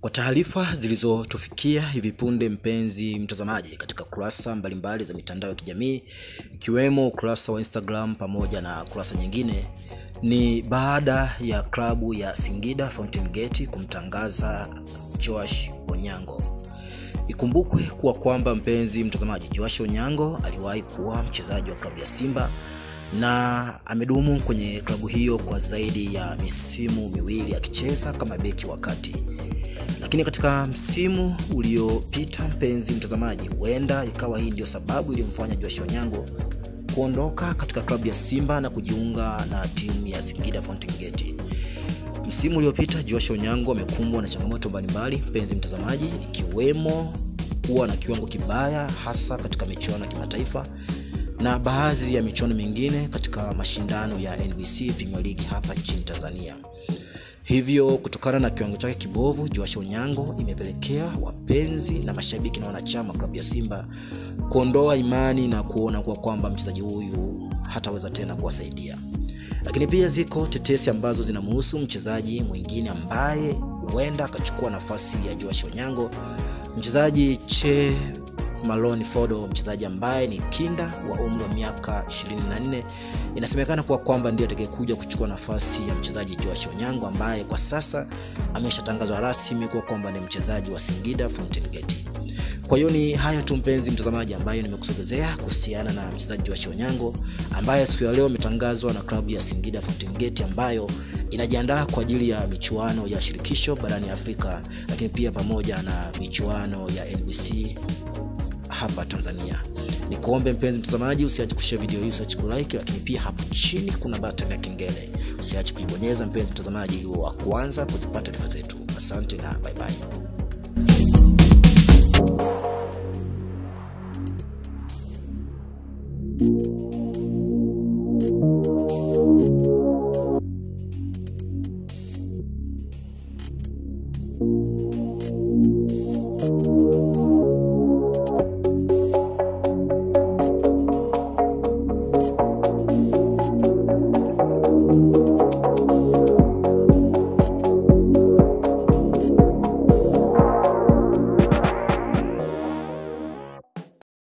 Kwa taarifa zilizotufikia hivi punde, mpenzi mtazamaji, katika kurasa mbalimbali za mitandao ya kijamii ikiwemo ukurasa wa Instagram pamoja na kurasa nyingine, ni baada ya klabu ya Singida Fountain Gate kumtangaza Joash Onyango. Ikumbukwe kuwa kwamba mpenzi mtazamaji, Joash Onyango aliwahi kuwa mchezaji wa klabu ya Simba na amedumu kwenye klabu hiyo kwa zaidi ya misimu miwili akicheza kama beki wakati kati lakini katika msimu uliopita, mpenzi mtazamaji, huenda ikawa hii ndio sababu iliyomfanya Joshua Onyango kuondoka katika klabu ya Simba na kujiunga na timu ya Singida Fountain Gate. Msimu uliopita Joshua Onyango amekumbwa na changamoto mbalimbali, mpenzi mtazamaji, ikiwemo kuwa na kiwango kibaya hasa katika michuano ya kimataifa na baadhi ya michuano mingine katika mashindano ya NBC Premier League hapa nchini Tanzania. Hivyo kutokana na kiwango chake kibovu, Joash Onyango imepelekea wapenzi na mashabiki na wanachama klabu ya Simba kuondoa imani na kuona kuwa kwamba mchezaji huyu hataweza tena kuwasaidia. Lakini pia ziko tetesi ambazo zinamhusu mchezaji mwingine ambaye huenda akachukua nafasi ya Joash Onyango, mchezaji Che Malone Fodo, mchezaji ambaye ni kinda wa umri wa miaka 24. Inasemekana kuwa kwamba ndiye atakayekuja kuchukua nafasi ya mchezaji Joash Onyango ambaye kwa sasa ameshatangazwa rasmi kuwa kwamba ni mchezaji wa Singida Fountain Gate. Kwa hiyo ni hayo tu mpenzi mtazamaji, ambayo nimekusogezea kuhusiana na mchezaji Joash Onyango ambaye siku ya leo ametangazwa na klabu ya Singida Fountain Gate ambayo inajiandaa kwa ajili ya michuano ya shirikisho barani Afrika, lakini pia pamoja na michuano ya NBC hapa Tanzania. Ni kuombe mpenzi mtazamaji, usiache kushare video hii, usiache kulike, lakini pia hapo chini kuna button ya kengele, usiache kuibonyeza mpenzi mtazamaji, ili wa kwanza kuzipata taarifa zetu. Asante na bye bye.